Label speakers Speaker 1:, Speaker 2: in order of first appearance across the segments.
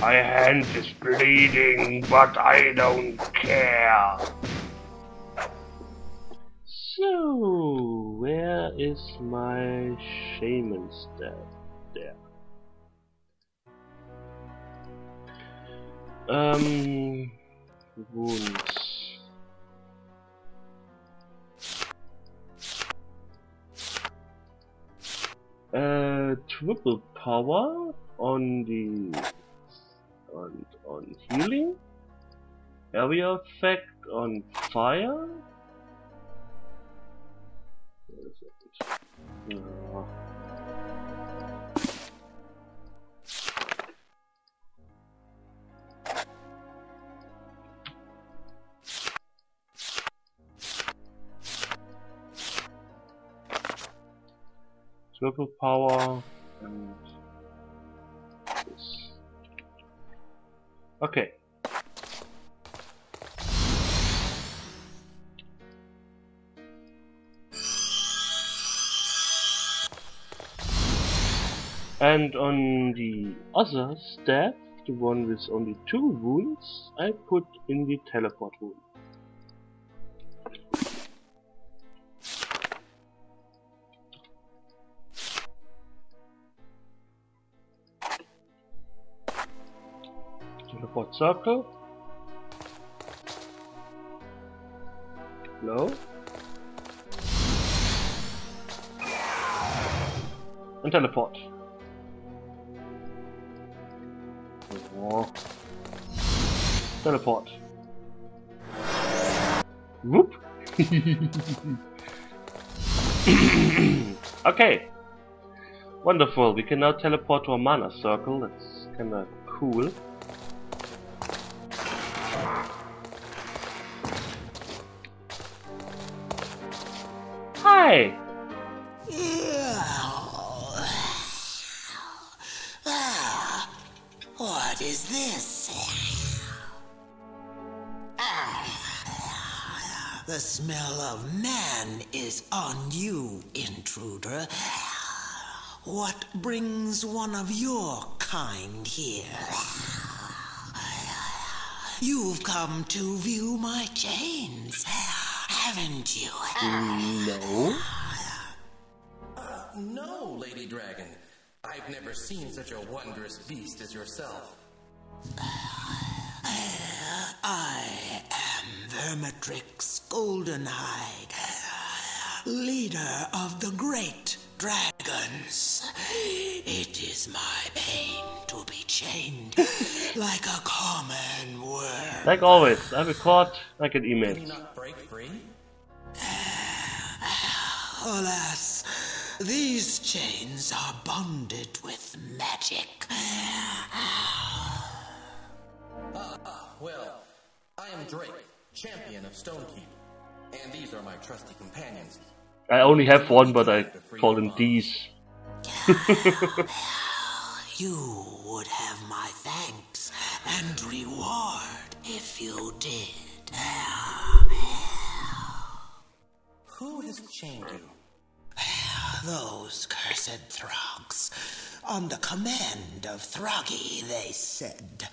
Speaker 1: My hand is bleeding, but I don't care. So, where is my shaman staff? There. Um, wounds. Uh, triple power on the on on healing, area effect on fire. Uh, triple power and Okay. And on the other staff, the one with only two wounds, I put in the teleport wound. Teleport circle. No. And teleport. Oh. Teleport. Whoop. okay. Wonderful. We can now teleport to a mana circle. That's kinda cool.
Speaker 2: What is this? The smell of man is on you, intruder. What brings one of your kind here? You've come to view my chains, haven't you?
Speaker 1: No.
Speaker 3: No, Lady Dragon. I've never seen such a wondrous beast as yourself.
Speaker 2: I am Vermitrix Goldenhide, leader of the great dragons. It is my pain to be chained like a common worm.
Speaker 1: Like always, I record like an email.
Speaker 2: Alas, these chains are bonded with magic.
Speaker 3: ah, Well, I am Drake, champion of Stonekeep. And these are my trusty companions.
Speaker 1: I only have one, but I call them these.
Speaker 2: You would have my thanks and reward if you did.
Speaker 3: Who has chained you?
Speaker 2: Those cursed Throgs, on the command of Throggy, they said,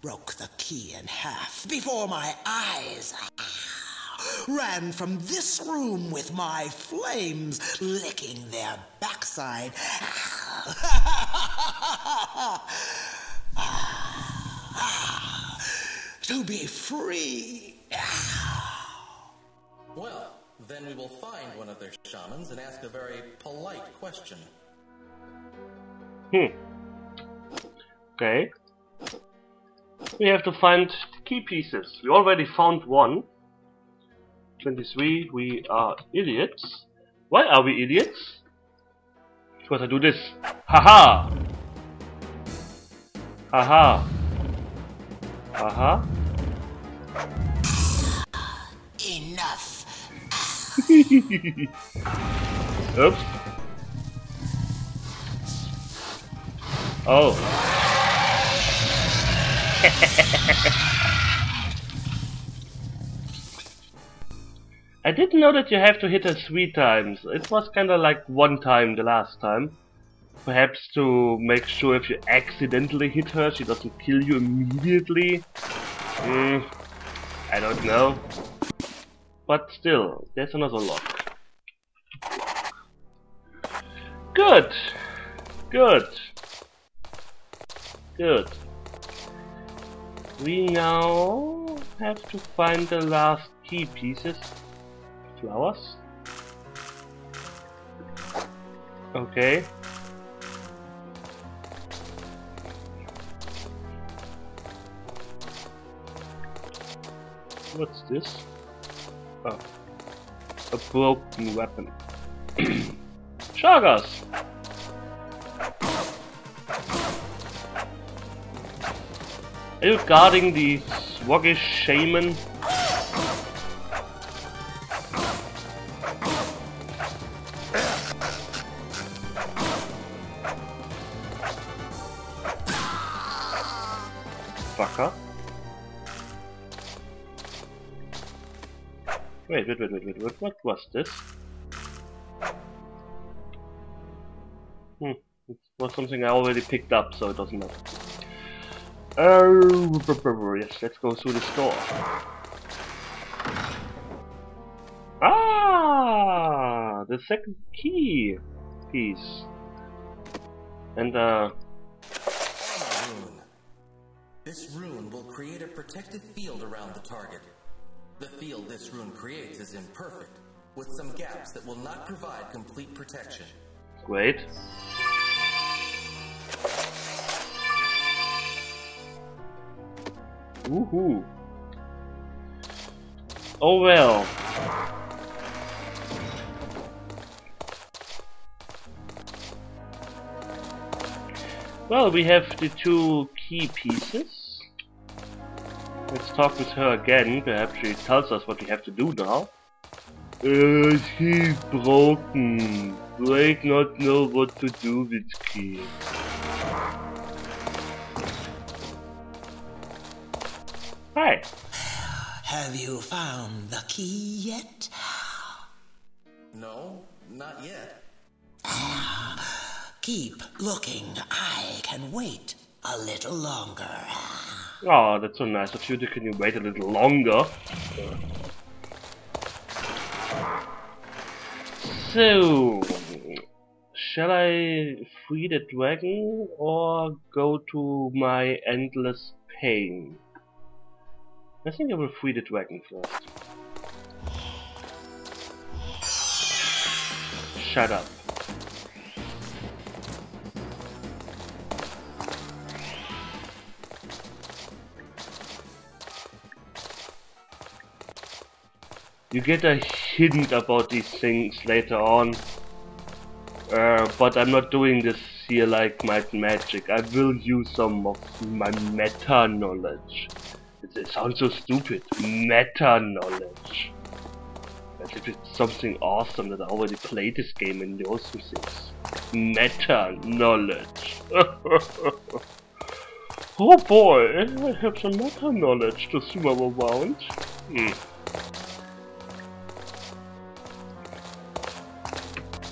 Speaker 2: broke the key in half before my eyes. Ah! Ran from this room with my flames licking their backside. Ah! Ah! to be free.
Speaker 3: Well, then we will find one of their shamans and ask a very polite question.
Speaker 1: Hmm. Okay. We have to find key pieces. We already found one. 23. We are idiots. Why are we idiots? Because I do this. Haha! Haha! Haha!
Speaker 2: Enough.
Speaker 1: Oops. Oh. I didn't know that you have to hit her three times. It was kinda like one time the last time. Perhaps to make sure if you accidentally hit her, she doesn't kill you immediately. Mm, I don't know. But still, there's another lock. Good! Good! Good. We now have to find the last key pieces. Flowers? Okay. What's this? Oh. A broken weapon. Shargas! Are you guarding the swaggish shaman? Wait, wait, wait, wait, wait, wait, what was this? Hmm, it was something I already picked up, so it doesn't matter. Oh, yes, let's go through the store. Ah, the second key piece. And, uh...
Speaker 3: This rune will create a protective field around the target. The field this rune creates is imperfect, with some gaps that will not provide complete protection.
Speaker 1: Great. Woohoo. Oh well. Well, we have the two key pieces. Let's talk with her again. Perhaps she tells us what we have to do now. Uh, she's broken. Blake not know what to do with key. Hi.
Speaker 2: Have you found the key yet?
Speaker 3: No, not yet.
Speaker 2: Keep looking. I can wait a little longer.
Speaker 1: Oh, that's so nice of you. Can you wait a little longer? So, shall I free the dragon or go to my endless pain? I think I will free the dragon first. Shut up. You get a hint about these things later on. Uh, but I'm not doing this here like my magic. I will use some of my meta knowledge. It, it sounds so stupid. Meta knowledge. As if it's something awesome that I already played this game and know some things. Meta knowledge. oh boy, I have some meta knowledge to swim around. Hmm.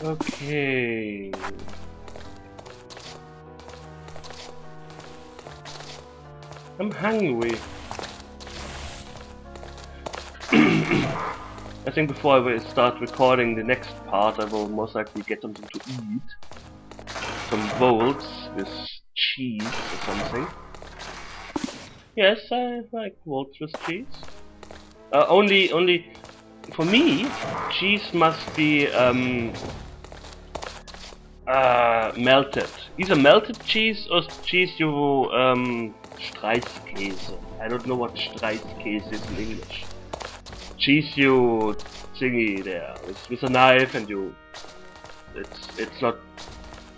Speaker 1: Okay. I'm hungry. I think before I start recording the next part, I will most likely get something to eat. Some bowls with cheese or something. Yes, I like bowls with cheese. Uh, only, only, for me, cheese must be um, uh, melted. Either melted cheese or cheese you um, Streichkäse. I don't know what Streichkäse is in English. Cheese you thingy there with, with a knife and you. It's it's not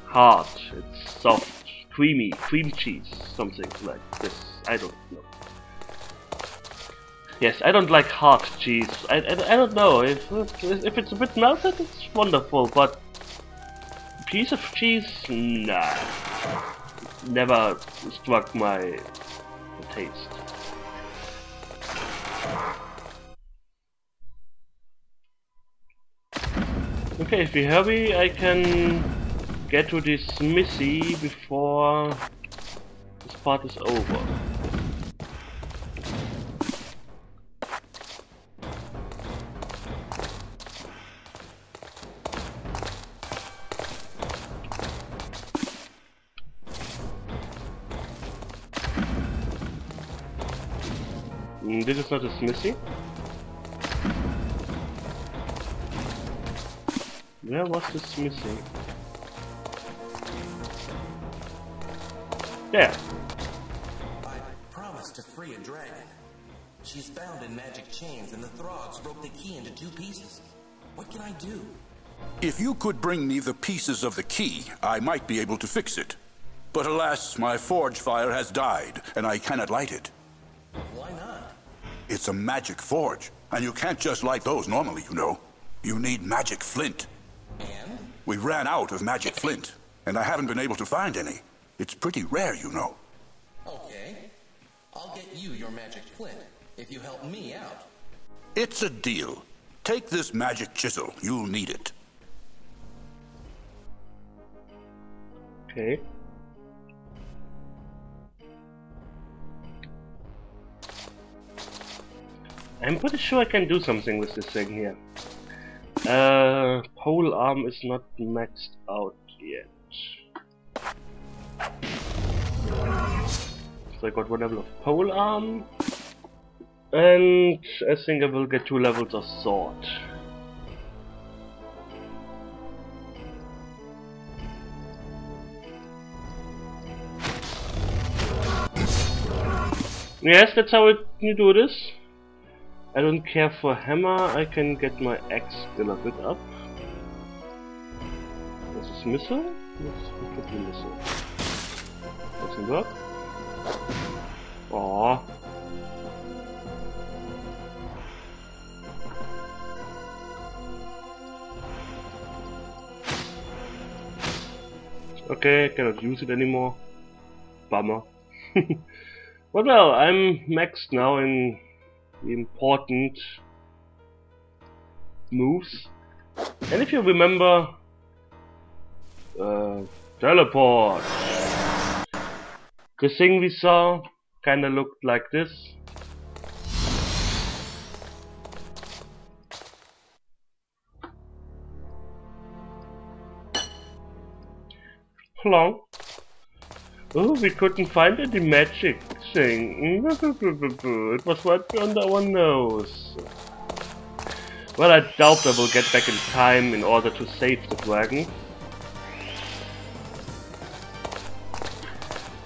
Speaker 1: hard. It's soft, creamy, cream cheese, something like this. I don't know. Yes, I don't like hard cheese. I, I, I don't know if if it's a bit melted, it's wonderful, but piece of cheese, nah, never struck my taste. Okay, if we hurry, I can get to this smithy before this part is over. This is not a smithy. Where was the missing? There.
Speaker 3: I promised to free a dragon. She's bound in magic chains, and the Throgs broke the key into two pieces. What can I do?
Speaker 4: If you could bring me the pieces of the key, I might be able to fix it. But alas, my forge fire has died, and I cannot light it.
Speaker 3: Why not?
Speaker 4: It's a magic forge, and you can't just light those normally, you know. You need magic flint.
Speaker 3: And?
Speaker 4: We ran out of magic flint, and I haven't been able to find any. It's pretty rare, you know.
Speaker 3: Okay. I'll get you your magic flint if you help me out.
Speaker 4: It's a deal. Take this magic chisel. You'll need it.
Speaker 1: Okay. I'm pretty sure I can do something with this thing here. Uh, pole arm is not maxed out yet. So I got one level of pole arm. And I think I will get two levels of sword. Yes, that's how it, you do this. I don't care for hammer, I can get my axe still a bit up. This is missile? Look at the missile. Doesn't work. Aww. Okay, cannot use it anymore. Bummer. but well, I'm maxed now in important moves. And if you remember, uh, teleport. The thing we saw kinda looked like this. Hello. Oh, we couldn't find any magic It was right under our nose. Well, I doubt I will get back in time in order to save the dragon.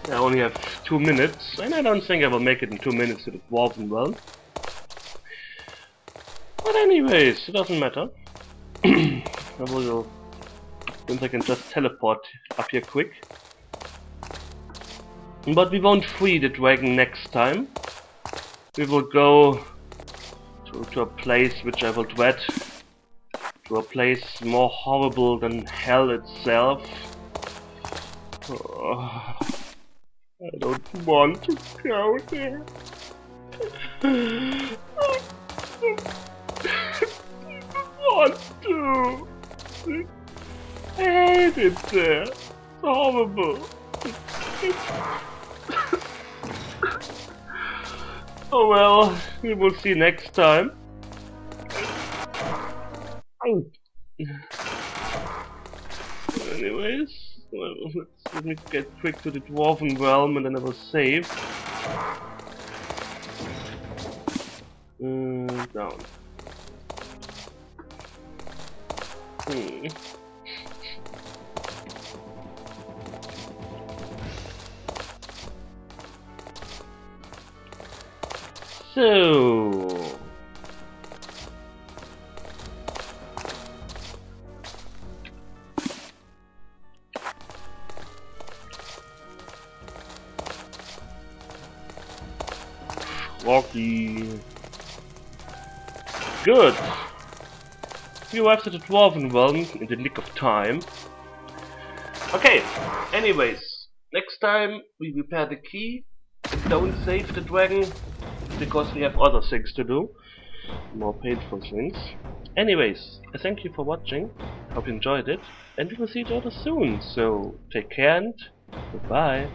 Speaker 1: I only have two minutes, and I don't think I will make it in two minutes to the Dwarven Realm. But anyways, it doesn't matter. I will, since I can just teleport up here quick. But we won't free the dragon next time. We will go to, to a place which I will dread. To a place more horrible than hell itself. Oh, I don't want to go there. I don't want to. I hate it there. It's horrible. Oh well, we will see next time. Anyways, well, let me get quick to the Dwarven Realm and then I will save. Uh, down. Hmm. So Rocky. Good. We arrived at the Dwarven Realm in the nick of time. Okay, anyways, next time we repair the key don't save the dragon because we have other things to do. More painful things. Anyways, I thank you for watching Hope you enjoyed it, and we will see each other soon. So take care and goodbye.